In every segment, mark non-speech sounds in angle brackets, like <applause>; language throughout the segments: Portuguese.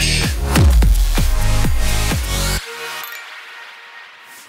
Rush!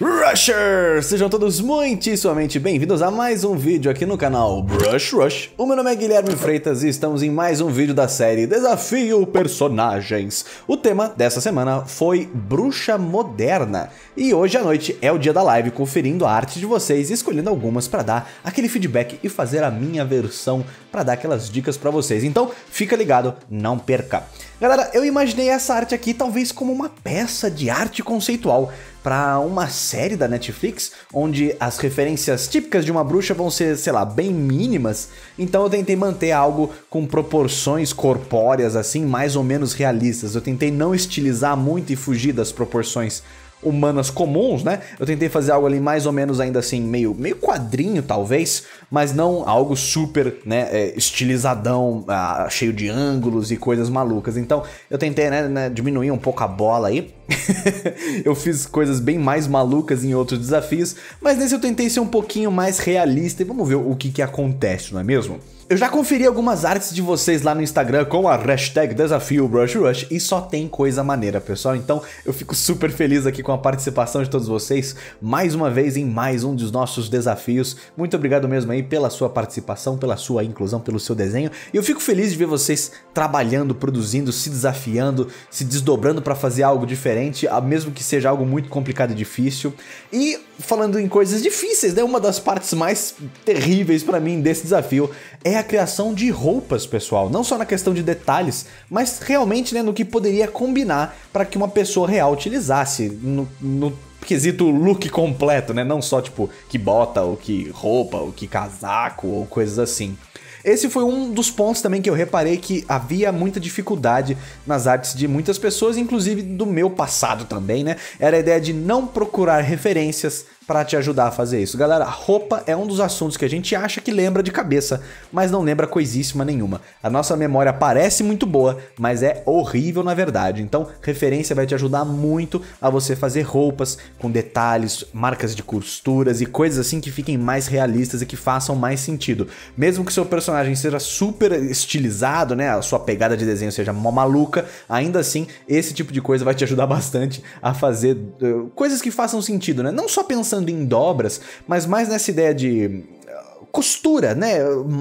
Rushers! Sejam todos muitíssimamente bem-vindos a mais um vídeo aqui no canal Brush Rush. O meu nome é Guilherme Freitas e estamos em mais um vídeo da série Desafio Personagens. O tema dessa semana foi Bruxa Moderna. E hoje à noite é o dia da live conferindo a arte de vocês e escolhendo algumas para dar aquele feedback e fazer a minha versão para dar aquelas dicas para vocês. Então fica ligado, não perca. Galera, eu imaginei essa arte aqui talvez como uma peça de arte conceitual para uma série da Netflix, onde as referências típicas de uma bruxa vão ser, sei lá, bem mínimas. Então eu tentei manter algo com proporções corpóreas assim, mais ou menos realistas. Eu tentei não estilizar muito e fugir das proporções humanas comuns, né? Eu tentei fazer algo ali mais ou menos ainda assim, meio, meio quadrinho talvez, mas não algo super, né, é, estilizadão, ah, cheio de ângulos e coisas malucas. Então eu tentei, né, né diminuir um pouco a bola aí. <laughs> eu fiz coisas bem mais malucas em outros desafios, mas nesse eu tentei ser um pouquinho mais realista e vamos ver o que que acontece, não é mesmo? Eu já conferi algumas artes de vocês lá no Instagram com a hashtag Desafio Brush Rush e só tem coisa maneira, pessoal. Então eu fico super feliz aqui com a participação de todos vocês mais uma vez em mais um dos nossos desafios. Muito obrigado mesmo aí pela sua participação, pela sua inclusão, pelo seu desenho. E eu fico feliz de ver vocês trabalhando, produzindo, se desafiando, se desdobrando para fazer algo diferente, mesmo que seja algo muito complicado e difícil. E falando em coisas difíceis, né? Uma das partes mais terríveis para mim desse desafio é a criação de roupas, pessoal. Não só na questão de detalhes, mas realmente né, no que poderia combinar para que uma pessoa real utilizasse no, no quesito look completo, né? Não só tipo que bota, ou que roupa, ou que casaco, ou coisas assim. Esse foi um dos pontos também que eu reparei que havia muita dificuldade nas artes de muitas pessoas, inclusive do meu passado também, né? Era a ideia de não procurar referências para te ajudar a fazer isso. Galera, roupa é um dos assuntos que a gente acha que lembra de cabeça, mas não lembra coisíssima nenhuma. A nossa memória parece muito boa, mas é horrível na verdade. Então, referência vai te ajudar muito a você fazer roupas com detalhes, marcas de costuras e coisas assim que fiquem mais realistas e que façam mais sentido. Mesmo que seu personagem seja super estilizado, né, a sua pegada de desenho seja mó maluca, ainda assim, esse tipo de coisa vai te ajudar <laughs> bastante a fazer uh, coisas que façam sentido, né? Não só pensar pensando em dobras, mas mais nessa ideia de costura, né?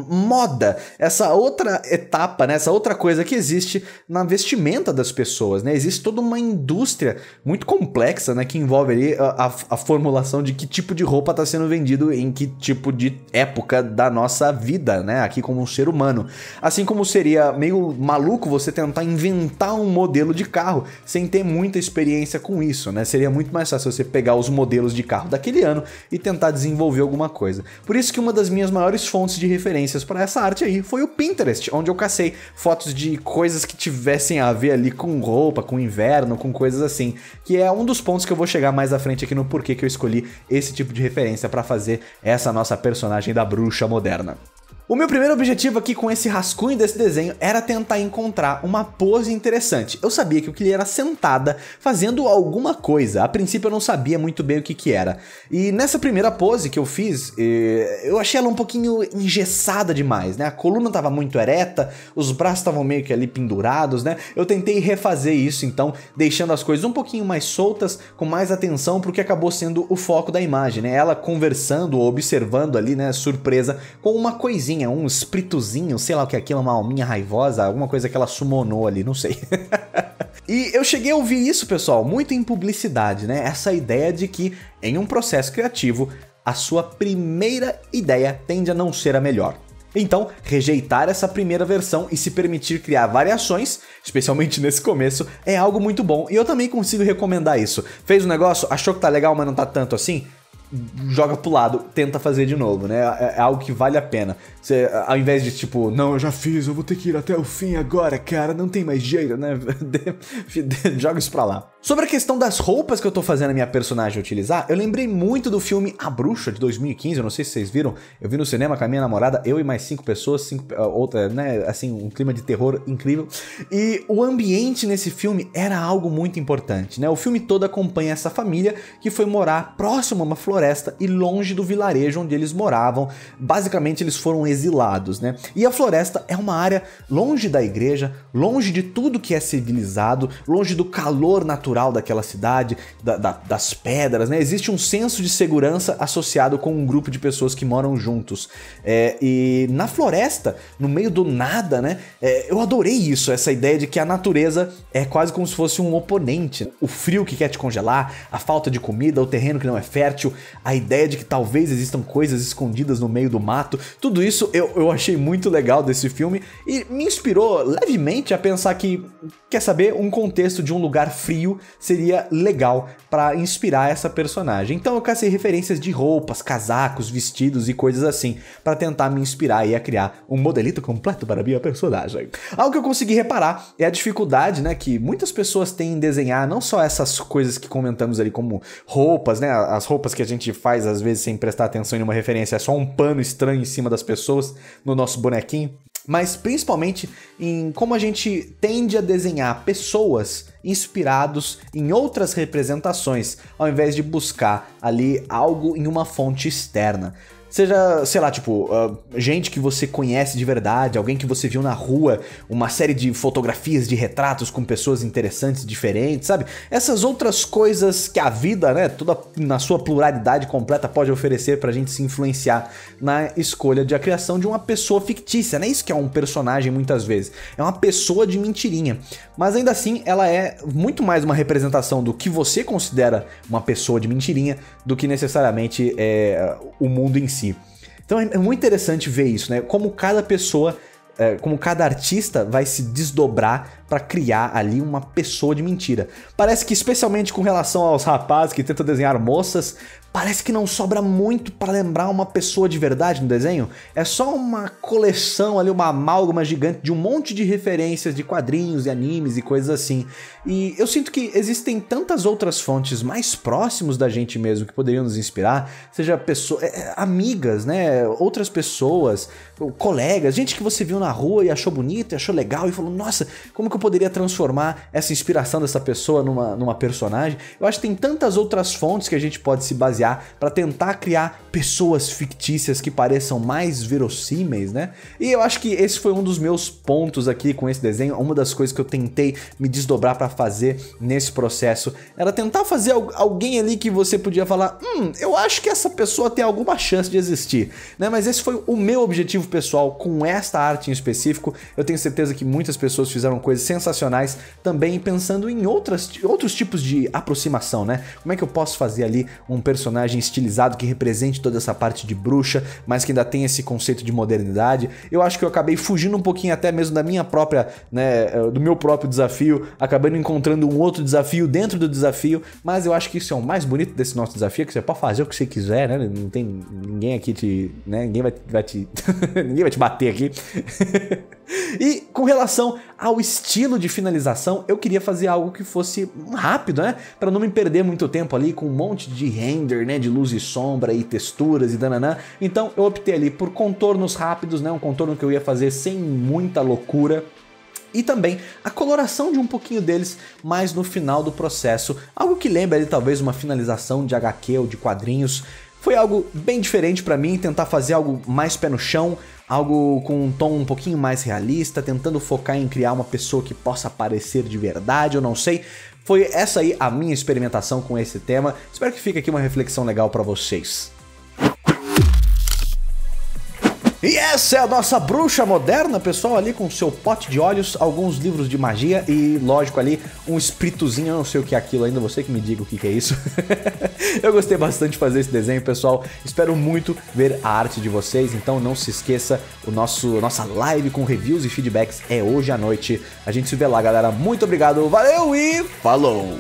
Moda, essa outra etapa, né? essa outra coisa que existe na vestimenta das pessoas, né? Existe toda uma indústria muito complexa, né? Que envolve ali a, a, a formulação de que tipo de roupa está sendo vendido em que tipo de época da nossa vida, né? Aqui como um ser humano. Assim como seria meio maluco você tentar inventar um modelo de carro sem ter muita experiência com isso, né? Seria muito mais fácil você pegar os modelos de carro daquele ano e tentar desenvolver alguma coisa. Por isso que uma das minhas minhas maiores fontes de referências para essa arte aí foi o Pinterest, onde eu cacei fotos de coisas que tivessem a ver ali com roupa, com inverno, com coisas assim, que é um dos pontos que eu vou chegar mais à frente aqui no porquê que eu escolhi esse tipo de referência para fazer essa nossa personagem da bruxa moderna. O meu primeiro objetivo aqui com esse rascunho desse desenho era tentar encontrar uma pose interessante. Eu sabia que o Kylie era sentada fazendo alguma coisa. A princípio eu não sabia muito bem o que que era. E nessa primeira pose que eu fiz, eh, eu achei ela um pouquinho engessada demais, né? A coluna estava muito ereta, os braços estavam meio que ali pendurados, né? Eu tentei refazer isso então, deixando as coisas um pouquinho mais soltas, com mais atenção pro que acabou sendo o foco da imagem, né? Ela conversando ou observando ali, né, surpresa com uma coisinha alminha, um espíritozinho, sei lá o que é aquilo, uma alminha raivosa, alguma coisa que ela summonou ali, não sei. <laughs> e eu cheguei a ouvir isso, pessoal, muito em publicidade, né? Essa ideia de que em um processo criativo, a sua primeira ideia tende a não ser a melhor. Então, rejeitar essa primeira versão e se permitir criar variações, especialmente nesse começo, é algo muito bom e eu também consigo recomendar isso. Fez um negócio, achou que tá legal, mas não tá tanto assim? Joga pro lado, tenta fazer de novo, né? É, é, algo que vale a pena. Você, ao invés de tipo, não, eu já fiz, eu vou ter que ir até o fim agora, cara, não tem mais jeito, né? <laughs> joga isso pra lá. Sobre a questão das roupas que eu tô fazendo a minha personagem utilizar, eu lembrei muito do filme A Bruxa, de 2015, eu não sei se vocês viram, eu vi no cinema com a minha namorada, eu e mais cinco pessoas, cinco, uh, outra, né, assim, um clima de terror incrível, e o ambiente nesse filme era algo muito importante, né, o filme todo acompanha essa família que foi morar próximo a uma floresta e longe do vilarejo onde eles moravam, basicamente eles foram exilados, né, e a floresta é uma área longe da igreja, longe de tudo que é civilizado, longe do calor natural natural daquela cidade, da, da, das pedras, né? Existe um senso de segurança associado com um grupo de pessoas que moram juntos. É, e na floresta, no meio do nada, né? É, eu adorei isso, essa ideia de que a natureza é quase como se fosse um oponente. O frio que quer te congelar, a falta de comida, o terreno que não é fértil, a ideia de que talvez existam coisas escondidas no meio do mato. Tudo isso eu, eu achei muito legal desse filme e me inspirou levemente a pensar que, quer saber, um contexto de um lugar frio seria legal para inspirar essa personagem. Então eu cacei referências de roupas, casacos, vestidos e coisas assim para tentar me inspirar e a criar um modelito completo para a minha personagem. Algo que eu consegui reparar é a dificuldade, né, que muitas pessoas têm em desenhar não só essas coisas que comentamos ali como roupas, né, as roupas que a gente faz às vezes sem prestar atenção em uma referência, é só um pano estranho em cima das pessoas no nosso bonequinho mas principalmente em como a gente tende a desenhar pessoas inspirados em outras representações, ao invés de buscar ali algo em uma fonte externa. Seja, sei lá, tipo, uh, gente que você conhece de verdade, alguém que você viu na rua, uma série de fotografias, de retratos com pessoas interessantes, diferentes, sabe? Essas outras coisas que a vida, né, toda na sua pluralidade completa pode oferecer pra gente se influenciar na escolha de a criação de uma pessoa fictícia, né? Isso que é um personagem muitas vezes. É uma pessoa de mentirinha. Mas ainda assim, ela é muito mais uma representação do que você considera uma pessoa de mentirinha do que necessariamente é, o mundo em si si. Então é, é muito interessante ver isso, né? Como cada pessoa, é, como cada artista vai se desdobrar para criar ali uma pessoa de mentira. Parece que especialmente com relação aos rapazes que tentam desenhar moças, parece que não sobra muito para lembrar uma pessoa de verdade no desenho. É só uma coleção ali, uma amálgama gigante de um monte de referências de quadrinhos e animes e coisas assim. E eu sinto que existem tantas outras fontes mais próximos da gente mesmo que poderiam nos inspirar, seja pessoas, é, é, amigas, né, outras pessoas, colegas, gente que você viu na rua e achou bonito, e achou legal e falou: "Nossa, como que eu poderia transformar essa inspiração dessa pessoa numa, numa personagem?". Eu acho que tem tantas outras fontes que a gente pode se basear para tentar criar pessoas fictícias que pareçam mais verossímeis, né? E eu acho que esse foi um dos meus pontos aqui com esse desenho, uma das coisas que eu tentei me desdobrar para fazer nesse processo era tentar fazer alguém ali que você podia falar, hum, eu acho que essa pessoa tem alguma chance de existir, né? Mas esse foi o meu objetivo pessoal com esta arte em específico. Eu tenho certeza que muitas pessoas fizeram coisas sensacionais também pensando em outras, outros tipos de aproximação, né? Como é que eu posso fazer ali um personagem estilizado que represente toda essa parte de bruxa, mas que ainda tem esse conceito de modernidade. Eu acho que eu acabei fugindo um pouquinho até mesmo da minha própria, né, eh, do meu próprio desafio, acabando encontrando um outro desafio dentro do desafio, mas eu acho que isso é o mais bonito desse nosso desafio, que você pode fazer o que você quiser, né? Não tem ninguém aqui te, né, ninguém vai, vai te <laughs> ninguém vai te bater aqui. <laughs> E com relação ao estilo de finalização, eu queria fazer algo que fosse rápido, né? Para não me perder muito tempo ali com um monte de render, né? De luz e sombra e texturas e dananã. Então eu optei ali por contornos rápidos, né? Um contorno que eu ia fazer sem muita loucura e também a coloração de um pouquinho deles mais no final do processo, algo que lembra ali talvez uma finalização de HQ ou de quadrinhos. Foi algo bem diferente para mim, tentar fazer algo mais pé no chão, algo com um tom um pouquinho mais realista, tentando focar em criar uma pessoa que possa parecer de verdade, eu não sei. Foi essa aí a minha experimentação com esse tema. Espero que fique aqui uma reflexão legal para vocês. E essa é a nossa bruxa moderna, pessoal, ali com seu pote de olhos, alguns livros de magia e, lógico, ali um espíritozinho, eu não sei o que é aquilo ainda, você que me diga o que, é isso. <laughs> eu gostei bastante de fazer esse desenho, pessoal. Espero muito ver a arte de vocês, então não se esqueça, o nosso nossa live com reviews e feedbacks é hoje à noite. A gente se vê lá, galera. Muito obrigado, valeu e falou!